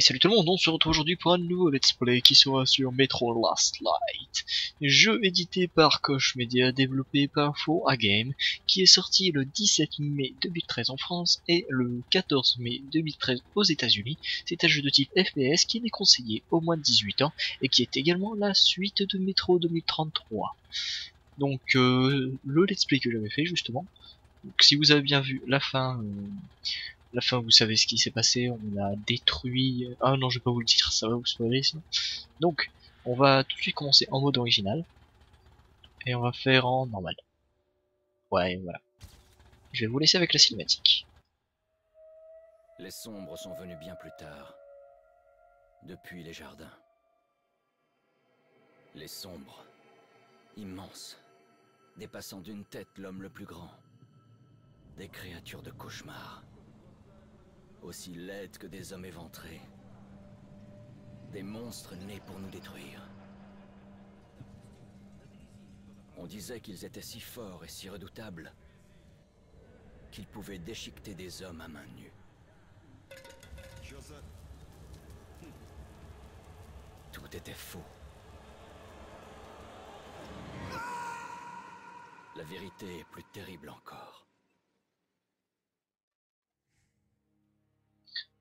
Et salut tout le monde, on se retrouve aujourd'hui pour un nouveau let's play qui sera sur Metro Last Light, jeu édité par Koch Media, développé par 4A Game, qui est sorti le 17 mai 2013 en France et le 14 mai 2013 aux États-Unis. C'est un jeu de type FPS qui n'est conseillé au moins de 18 ans et qui est également la suite de Metro 2033. Donc euh, le let's play que j'avais fait justement. Donc, si vous avez bien vu la fin, euh, la fin, vous savez ce qui s'est passé, on a détruit... Ah non, je vais pas vous le dire, ça va vous spoiler sinon. Donc, on va tout de suite commencer en mode original. Et on va faire en normal. Ouais, voilà. Je vais vous laisser avec la cinématique. Les sombres sont venus bien plus tard. Depuis les jardins. Les sombres. Immenses. Dépassant d'une tête l'homme le plus grand. Des créatures de cauchemar aussi laides que des hommes éventrés. Des monstres nés pour nous détruire. On disait qu'ils étaient si forts et si redoutables qu'ils pouvaient déchiqueter des hommes à main nue. Tout était faux. La vérité est plus terrible encore.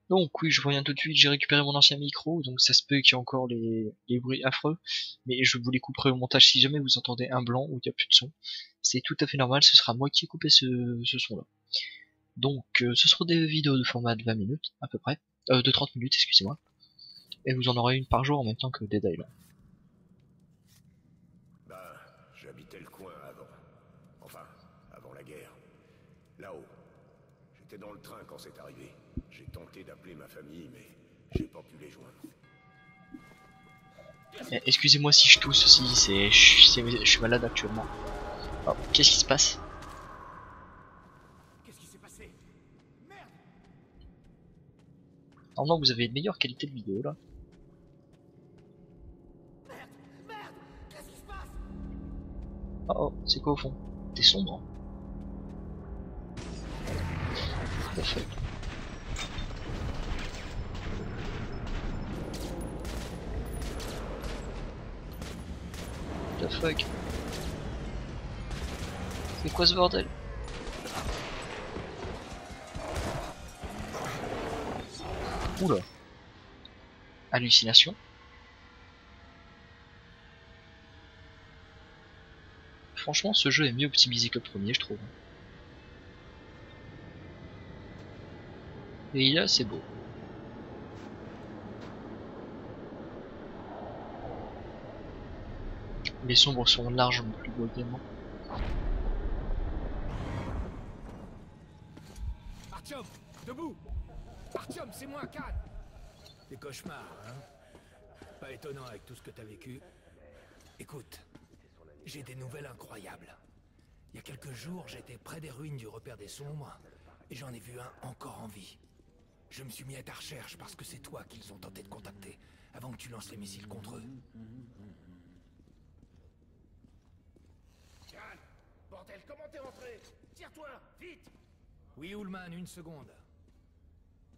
Donc oui, je reviens tout de suite, j'ai récupéré mon ancien micro, donc ça se peut qu'il y ait encore les, bruits affreux, mais je vous les couperai au montage si jamais vous entendez un blanc ou il n'y a plus de son. C'est tout à fait normal, ce sera moi qui ai coupé ce, son-là. Donc euh, ce sera des vidéos de format de 20 minutes, à peu près, euh, de 30 minutes, excusez-moi, et vous en aurez une par jour en même temps que Dead Island. Bah, j'habitais le coin avant. Enfin, avant la guerre. Là-haut. J'étais dans le train quand c'est arrivé. Tenté d'appeler ma famille, mais j'ai pas pu les joindre. Eh, excusez-moi si je tousse aussi, c'est je, suis malade actuellement. Oh, qu'est-ce qui se passe? Qu'est-ce qui s'est passé? Merde Oh non, vous avez une meilleure qualité de vidéo là. Merde Merde Qu'est-ce qui se passe? Oh oh, c'est quoi au fond? T'es sombre. Parfait. Fuck C'est quoi ce bordel? Oula Hallucination Franchement ce jeu est mieux optimisé que le premier je trouve. Et là c'est beau. Les sombres sont largement plus beaux également. Artyom, debout Artyom, c'est moi, Khan Des cauchemars, hein Pas étonnant avec tout ce que t'as vécu. Écoute, j'ai des nouvelles incroyables. Il y a quelques jours, j'étais près des ruines du repère des sombres, et j'en ai vu un encore en vie. Je me suis mis à ta recherche parce que c'est toi qu'ils ont tenté de contacter, avant que tu lances les missiles contre eux. Comment t'es rentré Tire-toi, vite Oui, Ullman, une seconde.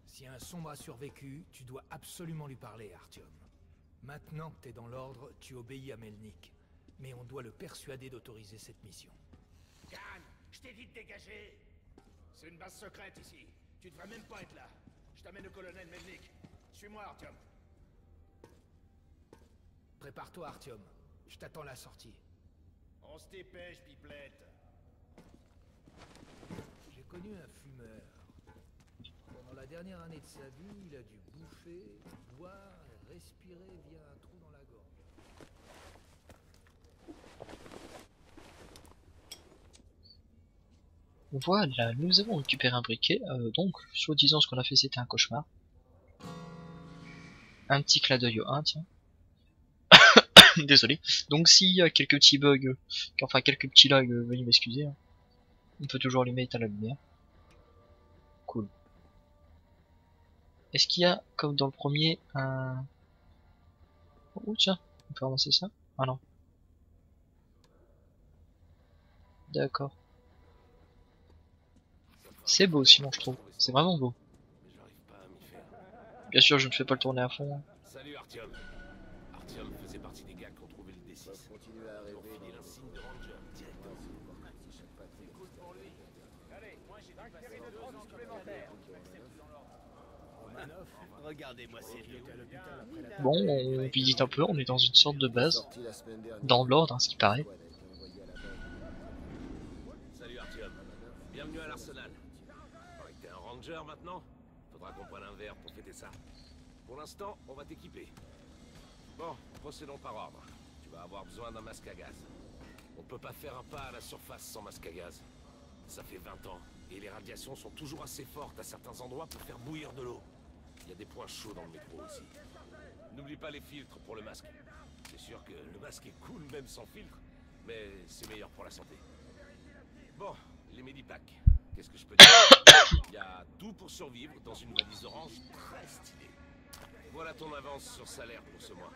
Si un sombre a survécu, tu dois absolument lui parler, Artyom. Maintenant que t'es dans l'ordre, tu obéis à Melnik. Mais on doit le persuader d'autoriser cette mission. Khan, je t'ai dit de dégager C'est une base secrète ici. Tu devrais même pas être là. Je t'amène le colonel Melnik. Suis-moi, Artyom. Prépare-toi, Artyom. Je t'attends à la sortie. On se dépêche, pipelette connu un fumeur. Pendant la dernière année de sa vie, il a dû bouffer, boire et respirer via un trou dans la gorge. Voilà, nous avons récupéré un briquet, euh, donc, soi-disant ce qu'on a fait c'était un cauchemar. Un petit clin d'œil au 1, tiens. Désolé. Donc s'il y a quelques petits bugs, enfin quelques petits lags, veuillez m'excuser. Hein. On peut toujours les mettre à la lumière. Cool. Est-ce qu'il y a, comme dans le premier, un... Oh tiens, on peut ramasser ça? Ah non. D'accord. C'est beau sinon je trouve. C'est vraiment beau. Bien sûr, je ne fais pas le tourner à fond. Salut Artyom. Artyom faisait partie des gars qui ont trouvé le D6. Continuer à Ils ont rêver. filé l'insigne de Ranger directement. Regardez-moi ces lieux. Bon, on visite un peu, on est dans une sorte de base. Dans l'ordre, hein, ce qui paraît. Salut Artyom. Bienvenue à l'Arsenal. Que t'es un Ranger maintenant Faudra qu'on prenne un verre pour fêter ça. Pour l'instant, on va t'équiper. Bon, procédons par ordre. Tu vas avoir besoin d'un masque à gaz. On peut pas faire un pas à la surface sans masque à gaz. Ça fait 20 ans, et les radiations sont toujours assez fortes à certains endroits pour faire bouillir de l'eau. Il y a des points chauds dans le métro aussi. N'oublie pas les filtres pour le masque. C'est sûr que le masque est cool même sans filtre, mais c'est meilleur pour la santé. Bon, les Medipacks. Qu'est-ce que je peux dire? Il y a tout pour survivre dans une valise orange très stylée. Voilà ton avance sur salaire pour ce mois.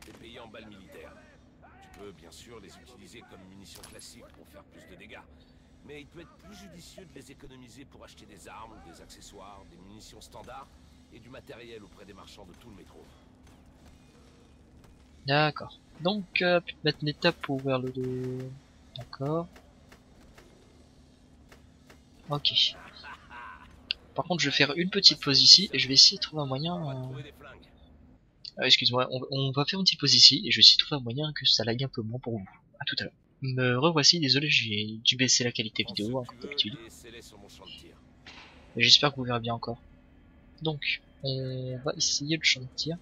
T'es payé en balles militaires. Tu peux bien sûr les utiliser comme munitions classiques pour faire plus de dégâts. Mais il peut être plus judicieux de les économiser pour acheter des armes, des accessoires, des munitions standards et du matériel auprès des marchands de tout le métro. D'accord. Donc, euh, mettre une étape pour ouvrir le... D'accord. Ok. Par contre, je vais faire une petite pause ici et je vais essayer de trouver un moyen... Euh. Ah, excuse-moi, on, on va faire une petite pause ici et je vais essayer de trouver un moyen que ça lag un peu moins pour vous. À tout à l'heure. Me revoici, désolé, j'ai dû baisser la qualité vidéo, hein, comme d'habitude. J'espère que vous verrez bien encore. Donc, on va essayer le.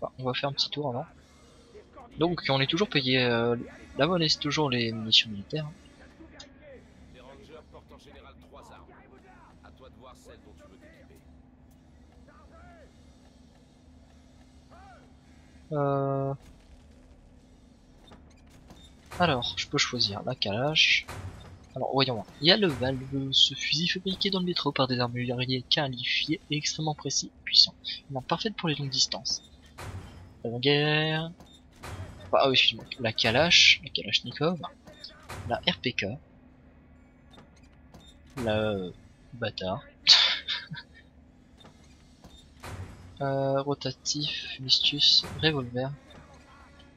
Enfin, on va faire un petit tour avant. Donc, on est toujours payé. Euh, la monnaie, c'est toujours les munitions militaires. T'équiper. Euh... Alors, je peux choisir la calache. Alors, voyons. Il y a le valve, ce fusil fabriqué dans le métro par des armuriers qualifiés et extrêmement précis et puissants. Une arme parfaite pour les longues distances. La guerre. Ah oui, excuse-moi. La kalash, la kalachnikov, la RPK, la euh, bâtard. Euh, rotatif, mistus, revolver.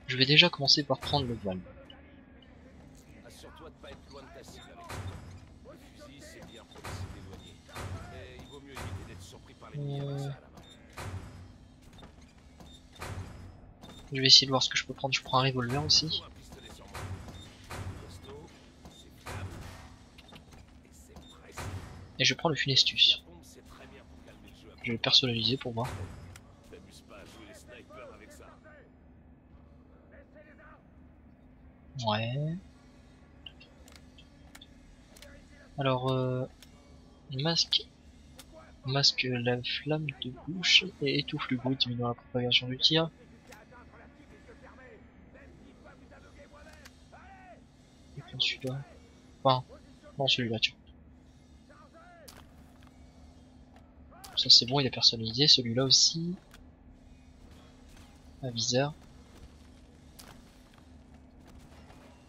Je vais déjà commencer par prendre le valve. Je vais essayer de voir ce que je peux prendre. Je prends un revolver aussi. Moi. Et je prends le funestus. Je vais le personnaliser pour ça. Ouais. Alors, euh, masque. Masque la flamme de bouche et étouffe le bruit diminuant la propagation du tir. Celui-là. Enfin, non celui-là, tiens. Ça c'est bon, il est personnalisé. Celui-là aussi. Un viseur.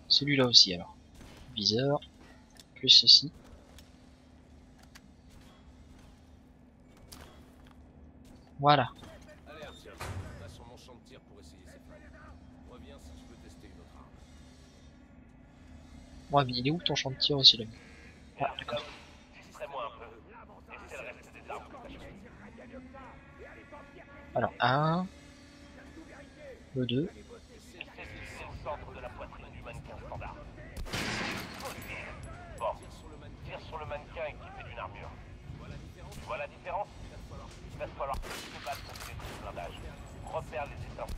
Celui-là aussi alors. Viseur. Plus ceci. Voilà. Il est où ton champ de tir aussi là Ah, d'accord. Que t'as choisies. Alors, un. Le deux. C'est le centre de la poitrine du mannequin standard. Bon, tire sur le mannequin équipé d'une armure. Tu vois la différence Il va falloir plus te battre contre les trucs de blindage. Repère les étincelles.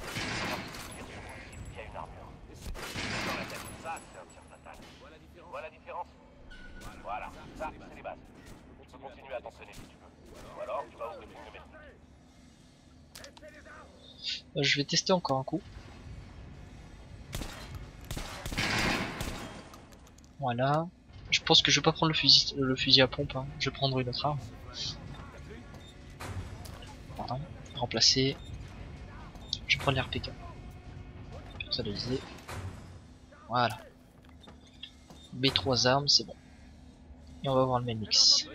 Euh, Je vais tester encore un coup. Voilà. Je pense que je vais pas prendre le fusil, le fusil à pompe. hein. Je vais prendre une autre arme. Pardon. Remplacer. Je vais prendre l'RPK. Personnalisé. Voilà. Mes trois armes, c'est bon. Et on va voir le ici.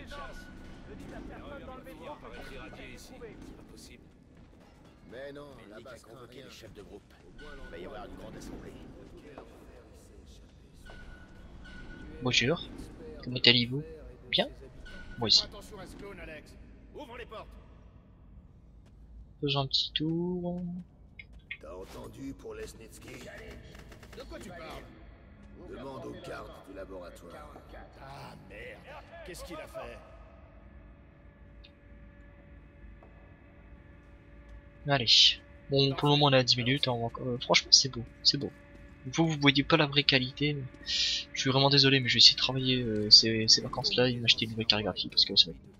Mais non, là-bas, rien. les chefs de groupe. Il va y avoir une grande assemblée. Bonjour. Comment allez-vous? Bien? Moi aussi. Faisons un petit tour. T'as entendu pour Lesnitsky De quoi tu parles? Demande aux gardes du laboratoire. Ah merde. Qu'est-ce qu'il a fait? Allez. Bon, pour le moment on est à 10 minutes. on va- euh, franchement, c'est beau. C'est beau. Vous, vous voyez pas la vraie qualité. mais Je suis vraiment désolé, mais je vais essayer de travailler euh, ces, ces vacances-là et m'acheter une nouvelle carte graphique parce que ça va être-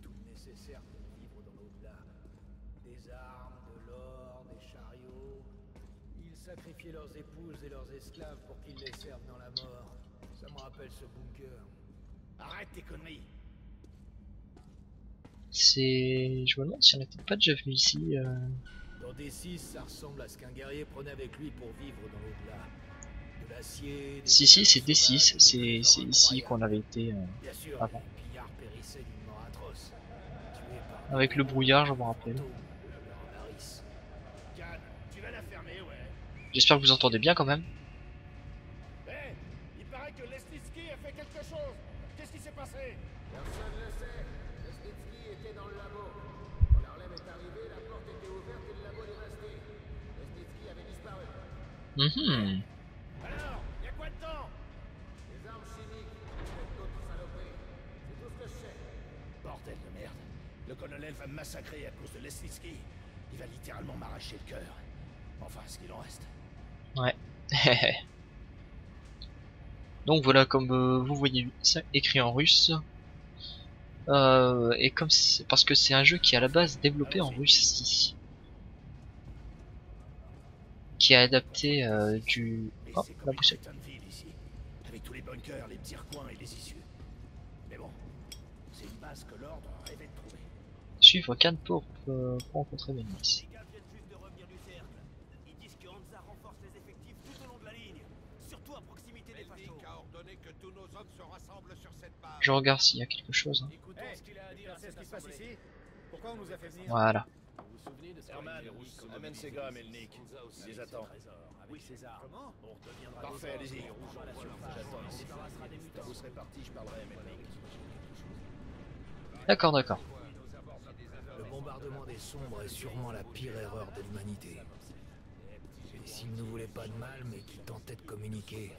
Arrête tes conneries. C'est. Je me demande si on n'était pas déjà venu ici. euh, Dans D6, ça ressemble à ce qu'un guerrier prenait avec lui pour vivre dans l'au-delà. De l'acier. des Si, si, c'est esclaves D6. sauvages, C'est des c'est horreurs ici qu'on avait été. euh, Bien sûr, avant. Avec le brouillard, je me rappelle. J'espère que vous entendez bien quand même. Mhm. Alors, y a quoi dedans Des armes chimiques, peut-être d'autres saloperies. C'est tout ce que je sais. Bordel de merde. Le colonel va me massacrer à cause de Lesnitsky. Il va littéralement m'arracher le cœur. Enfin, ce qu'il en reste. Ouais. Donc voilà, comme euh, vous voyez, ça écrit en russe. Euh, et comme c'est parce que c'est un jeu qui est à la base développé en Russie, qui est adapté euh, du. Oh, la boussole. putain de ville ici. Avec tous les bunkers, les petits recoins et les issues. Mais bon, c'est une base que l'ordre rêvait de trouver. Suivre Cannes pour, euh, pour rencontrer a base. Je regarde s'il y a quelque chose. hein. Écoutons ce qu'il a à dire à C'est ce cette qui se passe assemblée. ici Pourquoi on nous a fait venir Voilà. Vous vous souvenez de ce Herman, amène ces gars à Melnik. Il les attend. Oui, César. Comment On redeviendra Parfait, allez-y. hommes, on rejoint la surface, J'attends on ici. débarrassera des mutants. Quand vous serez parti, je parlerai à Melnik. D'accord, d'accord. Le bombardement des sombres est sûrement la pire erreur de l'humanité. Et s'il ne voulait pas de mal, mais qu'il tentait de communiquer,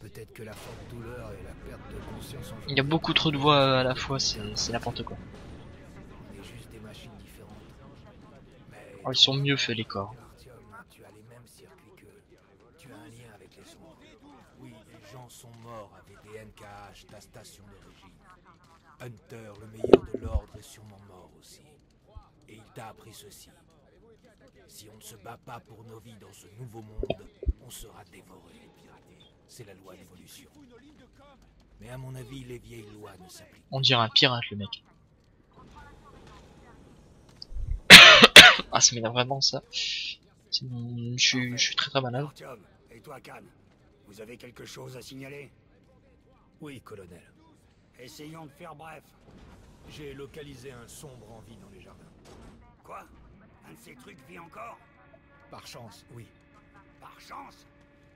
peut-être que la forte douleur et la perte de conscience en Il y a beaucoup trop de voix à la fois, c'est c'est n'importe quoi. Oh, ils sont mieux faits les corps. Tu as les mêmes circuits qu'eux. Tu as un lien avec les. Oui, des gens sont morts avec des NKH, ta station d'origine. Hunter, le meilleur de l'ordre, est sûrement mort aussi. Et il t'a appris ceci. Si on ne se bat pas pour nos vies dans ce nouveau monde, on sera dévoré et piraté. C'est la loi d'évolution. Mais à mon avis, les vieilles lois ne s'appliquent On dirait un pirate le mec. ah ça m'énerve vraiment ça. Je suis, je suis très très malade. Artyom, et toi, Khan Vous avez quelque chose à signaler? Oui, colonel. Essayons de faire bref. J'ai localisé un sombre en vie dans les jardins. Quoi? Un de ces trucs vit encore? Par chance, oui. Par chance?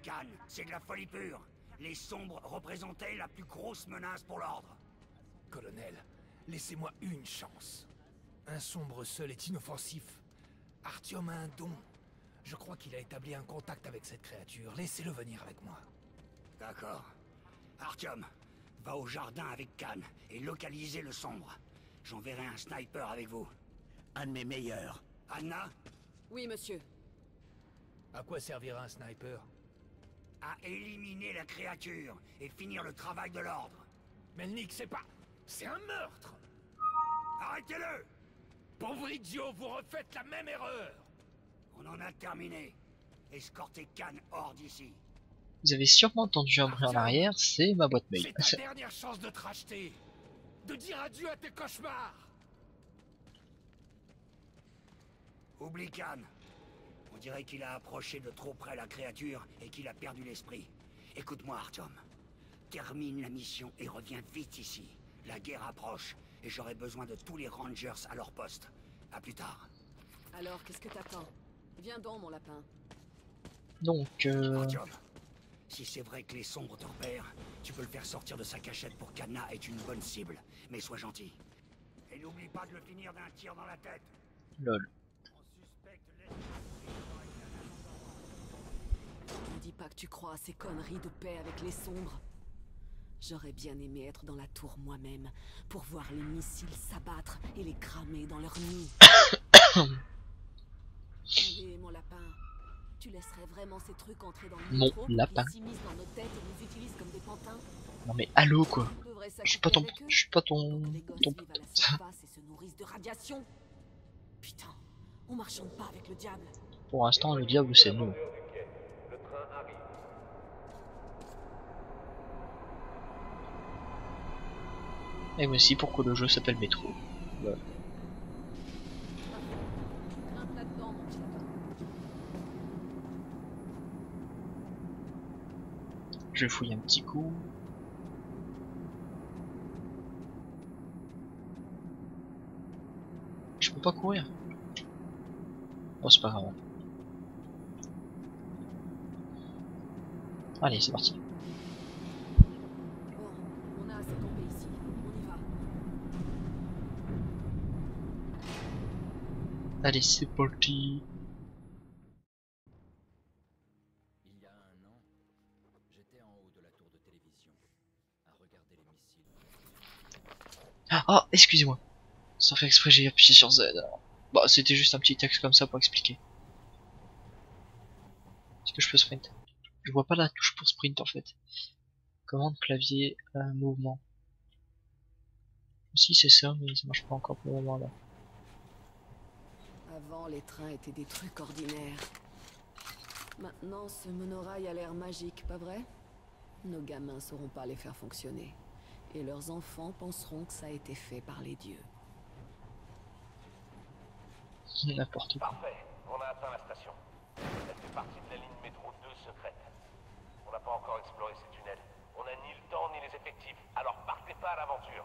Khan, c'est de la folie pure. Les sombres représentaient la plus grosse menace pour l'ordre. Colonel, laissez-moi une chance. Un sombre seul est inoffensif. Artyom a un don. Je crois qu'il a établi un contact avec cette créature. Laissez-le venir avec moi. D'accord. Artyom, va au jardin avec Khan et localisez le sombre. J'enverrai un sniper avec vous. Un de mes meilleurs. Anna, Oui, monsieur. À quoi servira un sniper? À éliminer la créature et finir le travail de l'ordre. Melnik, c'est pas... C'est un meurtre Arrêtez-le Pauvre idiot, vous refaites la même erreur On en a terminé. Escortez Khan hors d'ici. Vous avez sûrement entendu un bruit en arrière, c'est ma boîte mail. C'est ta dernière chance de te racheter. De dire adieu à tes cauchemars Oublie Khan. On dirait qu'il a approché de trop près la créature et qu'il a perdu l'esprit. Écoute-moi, Artyom. Termine la mission et reviens vite ici. La guerre approche et j'aurai besoin de tous les Rangers à leur poste. À plus tard. Alors, qu'est-ce que t'attends? Viens donc, mon lapin. Donc, euh... Artyom, si c'est vrai que les sombres te repèrent, tu peux le faire sortir de sa cachette pour qu'Anna ait une bonne cible. Mais sois gentil. Et n'oublie pas de le finir d'un tir dans la tête. lol. On suspecte l'esprit Ne dis pas que tu crois à ces conneries de paix avec les sombres. J'aurais bien aimé être dans la tour moi-même pour voir les missiles s'abattre et les cramer dans leur nid. Allez, mon lapin. Tu laisserais vraiment ces trucs entrer dans le Mon métro? Pour lapin. dans nos têtes et nous utilisent comme des pantins? Non mais allô quoi? Je suis pas ton, je suis pas ton, ton se de radiation. Putain, on marchande pas avec le diable. Pour l'instant, le diable c'est nous. Le train arrive. Et voici pourquoi le jeu s'appelle Métro. Voilà. Je fouille un petit coup. Je peux pas courir. Bon, c'est pas grave. Allez, c'est parti. Bon, on a assez tombé ici. On y va. Allez, c'est parti. Il y a un an, j'étais en haut de la tour de télévision, à regarder les missiles. Ah, excusez-moi. Sans faire exprès, j'ai appuyé sur Z. Bah, c'était juste un petit texte comme ça pour expliquer. Est-ce que je peux sprint? Je vois pas la touche pour sprint en fait. Commande clavier euh, mouvement. Si c'est ça, mais ça marche pas encore pour le moment là. Avant, les trains étaient des trucs ordinaires. Maintenant, ce monorail a l'air magique, pas vrai? Nos gamins sauront pas les faire fonctionner. Et leurs enfants penseront que ça a été fait par les dieux. N'importe quoi. Parfait, on a atteint la station. Elle fait partie de la ligne métro 2 secrète. On n'a pas encore exploré ces tunnels. On n'a ni le temps ni les effectifs, alors partez pas à l'aventure.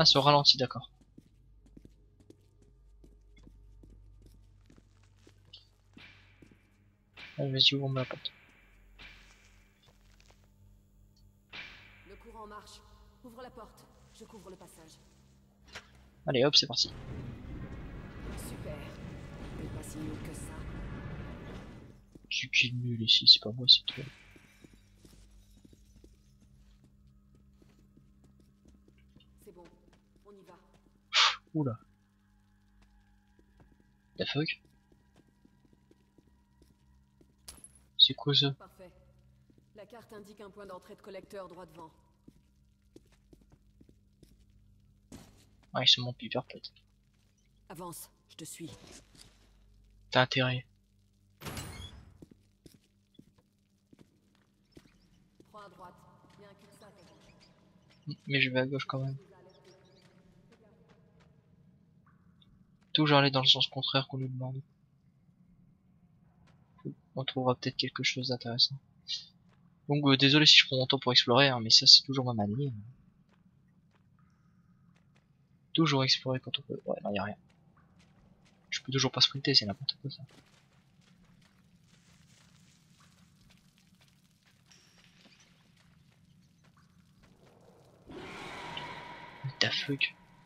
Ah, c'est au ralenti, d'accord. Allez, vas-y, ouvre la porte. Le courant marche. Ouvre la porte. Je couvre le passage. Allez, hop, c'est parti. Super. T'es pas si nul que ça. Je suis nul ici, c'est pas moi, c'est toi. Oula. The fuck C'est quoi ça Parfait. La carte indique un point d'entrée de collecteur droit devant. Ouais, c'est mon piper peut-être. Avance, je te suis. T'as intérêt. Mais je vais à gauche quand même. Toujours aller dans le sens contraire qu'on nous demande. On trouvera peut-être quelque chose d'intéressant. Donc euh, désolé si je prends mon temps pour explorer, hein, mais ça c'est toujours ma manie. Toujours explorer quand on peut. Ouais, non, y a rien. Je peux toujours pas sprinter, c'est n'importe quoi ça.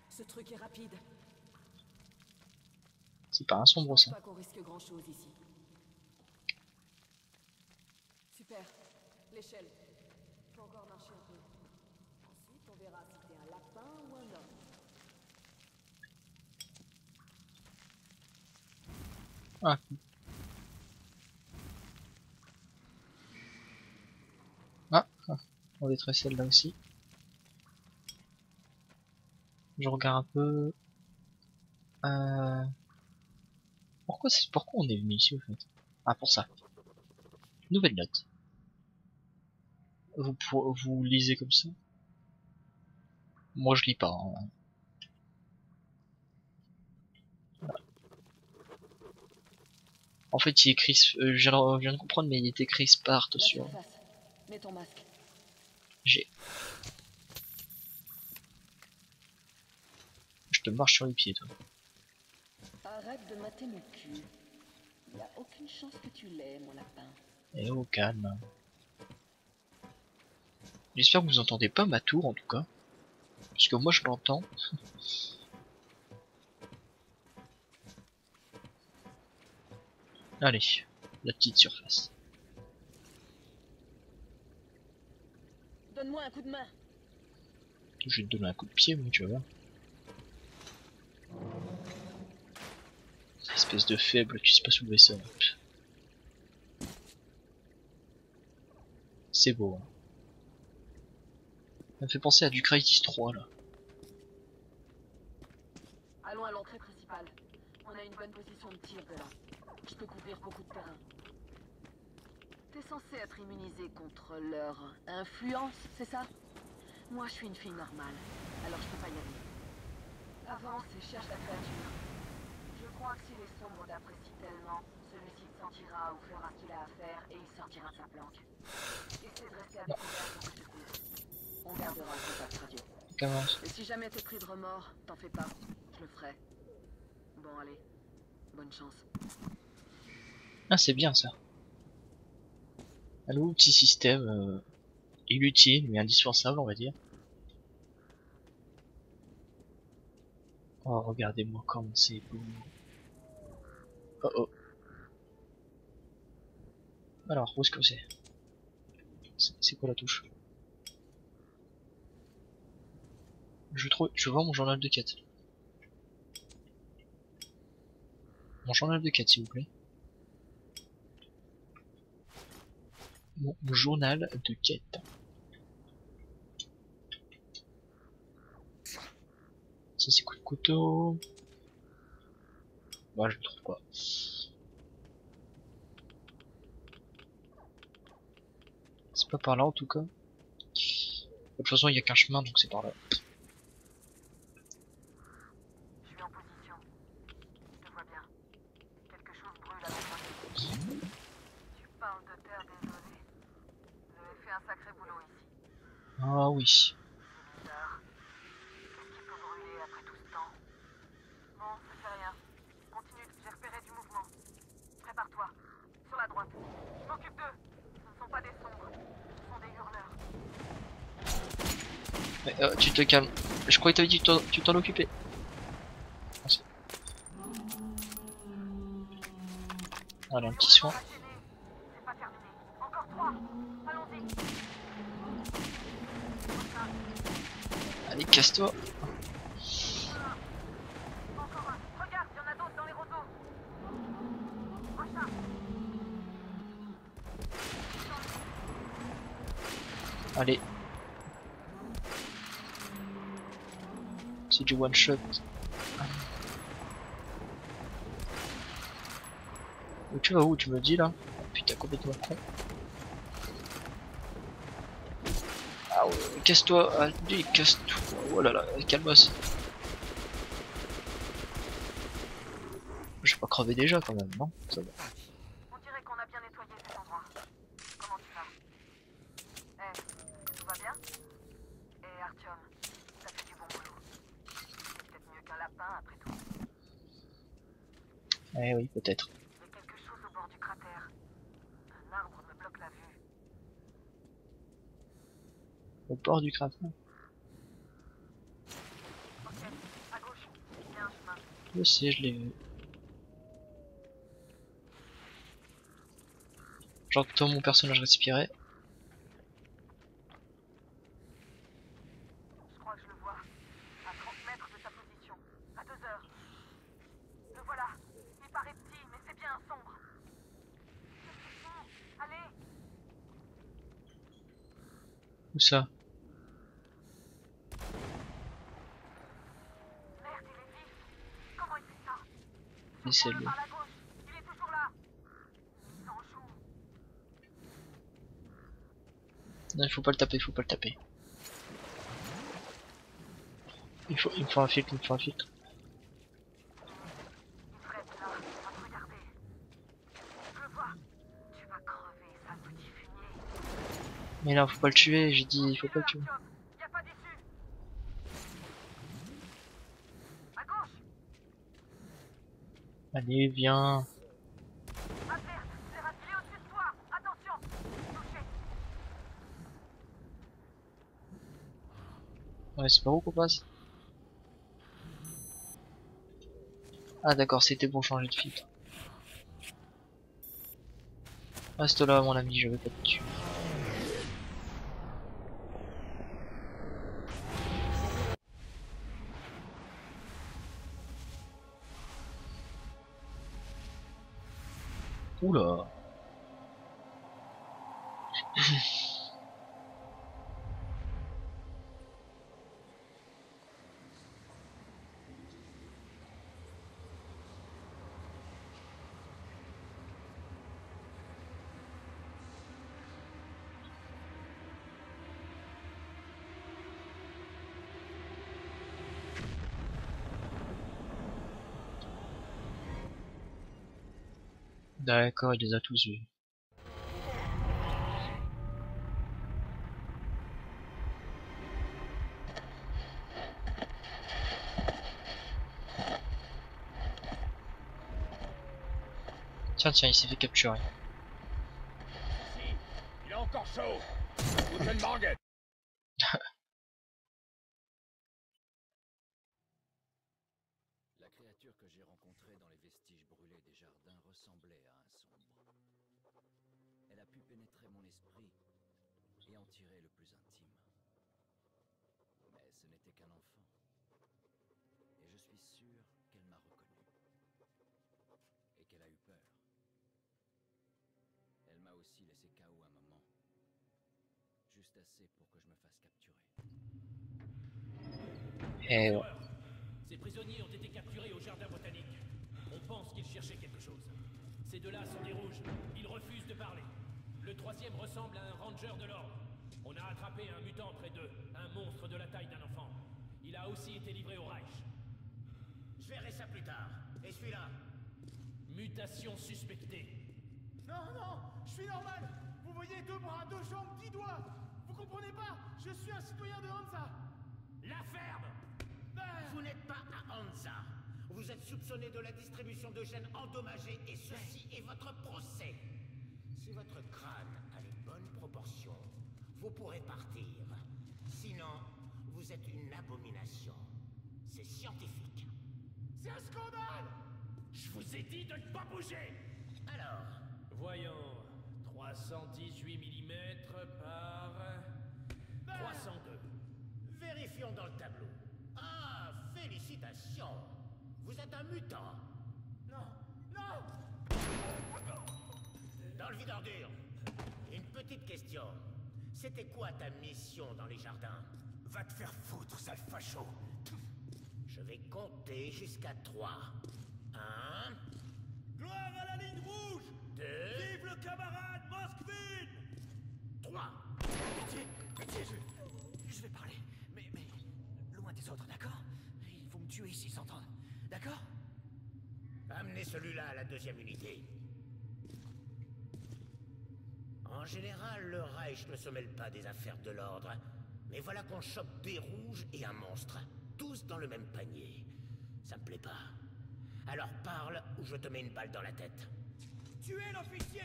Ce truc est rapide. C'est pas un sombre ça. Super. L'échelle. Faut encore marcher un peu. Ensuite, on verra si t'es un lapin ou un homme. Ah. Ah, ah. On détruit celle-là aussi. Je regarde un peu. Euh... Pourquoi, pourquoi on est venu ici au fait? Ah pour ça. Nouvelle note. Vous, vous lisez comme ça? Moi je lis pas. hein. En fait il est écrit, euh, je, viens de, comprendre mais il est écrit Sparte sur... masque. J'ai... Je te marche sur les pieds toi. Arrête de mater mon cul. Y a aucune chance que tu l'aies, mon lapin. Et au calme. J'espère que vous entendez pas ma tour en tout cas. Parce que moi je l'entends. Allez, la petite surface. Donne-moi un coup de main. Je vais te donner un coup de pied, moi, tu vas voir. Espèce de faible, tu sais pas soulever ça. C'est beau. Hein. Ça me fait penser à du Crisis 3 là. Allons à l'entrée principale. On a une bonne position de tir de là. Je peux couvrir beaucoup de terrain. T'es censé être immunisé contre leur influence, c'est ça? Moi, je suis une fille normale, alors je peux pas y aller. Avance et cherche la créature. Je crois que si t'apprécient tellement, celui-ci sentira ou fera ce qu'il a à faire et il sortira de sa planque. Essaie de rester à découvert pour que je. On gardera le contact radio. Commence. Et si jamais t'es pris de remords, t'en fais pas, je le ferai. Bon, allez. Bonne chance. Ah, c'est bien ça. Un nouveau petit système euh, inutile mais indispensable, on va dire. Oh, regardez-moi comme c'est beau. Oh oh. Alors, où est-ce que c'est? C'est- quoi la touche? Je trouve, je vois mon journal de quête. Mon journal de quête, s'il vous plaît. Mon journal de quête. Ça c'est coup de couteau? Bah je le trouve pas. C'est pas par là en tout cas. De toute façon il y a qu'un chemin donc c'est par là. Je suis en position. Je te vois bien. Quelque chose brûle avec moi. Tu parles de terre désolée. Vous avez fait un sacré boulot ici. Ah oui. C'est bizarre. Qu'est-ce qui peut brûler après tout ce temps Bon, ça fait rien. Continue, j'ai repéré du mouvement. Prépare-toi. Sur la droite. Je m'occupe d'eux. Ce ne sont pas des sombres. Ce sont des hurleurs. Mais, euh, tu Je croyais que t'avais dit que tu t'en occupais. Voilà, un petit soin. Allez, casse-toi. Encore un. Regarde, il y en a d'autres dans les roseaux. Prochain. Allez. Du one shot. Tu vas où tu me dis là Putain complètement con. Ah casse-toi, allez, casse-toi. Oh là là, calmos. Je vais pas crever déjà quand même, non? Ça va. On dirait qu'on a bien nettoyé cet endroit. Comment tu vas Eh, tout va bien Et Artyom, ça fait du bon boulot. C'est peut-être mieux qu'un lapin après tout. Eh oui, peut-être. Il y a quelque chose au bord du cratère. Un arbre me bloque la vue. Au port du cratère. Ok, à gauche. Il y a un chemin. Je sais, je l'ai vu. J'entends mon personnage respirer. Je crois que je le vois. À 30 mètres de sa position. À 2 heures. Le voilà. Il paraît petit, mais c'est bien un sombre. Qu'est-ce qu'ils font Allez Où ça Laissez-le. Non, il faut pas le taper, il faut pas le taper. Il faut, il me faut un filtre, il me faut un filtre. Mais là, faut pas le tuer, j'ai dit, il faut pas le tuer. Allez, viens. Ouais, c'est par où qu'on passe Ah d'accord, c'était pour changer de filtre. Reste là mon ami, je vais pas te tuer. Oula D'accord, il les a tous vus. Tiens, tiens, il s'est fait capturer. Il est encore chaud La créature que j'ai rencontrée dans les vestiges brûlés ressemblait à un sombre. Elle a pu pénétrer mon esprit et en tirer le plus intime. Mais ce n'était qu'un enfant. Et je suis sûr qu'elle m'a reconnu. Et qu'elle a eu peur. Elle m'a aussi laissé KO un moment. Juste assez pour que je me fasse capturer. Et ouais. Ces prisonniers ont été capturés au jardin botanique. On pense qu'ils cherchaient quelque chose. Ces deux-là sont des rouges. Ils refusent de parler. Le troisième ressemble à un ranger de l'ordre. On a attrapé un mutant près d'eux, un monstre de la taille d'un enfant. Il a aussi été livré au Reich. Je verrai ça plus tard. Et celui-là? Mutation suspectée. Non, non, je suis normal Vous voyez, deux bras, deux jambes, dix doigts Vous comprenez pas? Je suis un citoyen de Hansa La ferme Vous n'êtes pas à Hansa. Vous êtes soupçonné de la distribution de gènes endommagés et ceci est votre procès. Si votre crâne a les bonnes proportions, vous pourrez partir. Sinon, vous êtes une abomination. C'est scientifique. C'est un scandale Je vous ai dit de ne pas bouger Alors, Voyons. 318 mm par... 302. vérifions dans le tableau. Ah, félicitations. Vous êtes un mutant. Non, non Dans le vide ordure. Une petite question. C'était quoi ta mission dans les jardins? Va te faire foutre, sale facho Je vais compter jusqu'à trois. Un, Gloire à la ligne rouge deux, Vive le camarade Moskvin trois. Pitié, pitié, je... Je vais parler, mais, mais loin des autres, d'accord? Ils vont me tuer s'ils s'entendent, d'accord Amenez celui-là à la deuxième unité. En général, le Reich ne se mêle pas des affaires de l'ordre. Mais voilà qu'on chope des rouges et un monstre. Tous dans le même panier. Ça me plaît pas. Alors parle ou je te mets une balle dans la tête. Tuez l'officier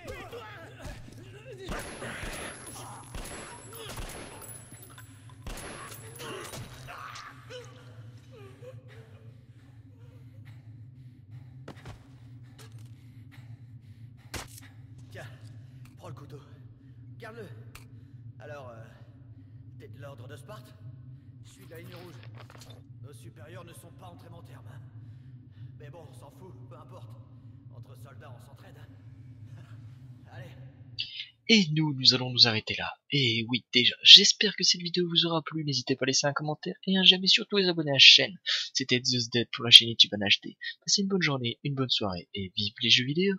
Tiens, prends le couteau. Garde-le. Alors, euh, t'es Nos supérieurs ne sont pas. Mais bon, peu importe. Entre soldats, on s'entraide. Allez, Et nous, nous allons nous arrêter là. Et oui, déjà, j'espère que cette vidéo vous aura plu. N'hésitez pas à laisser un commentaire et un j'aime et surtout les abonner à la chaîne. C'était The Dead pour la chaîne YouTube HD. Passez une bonne journée, une bonne soirée et vive les jeux vidéo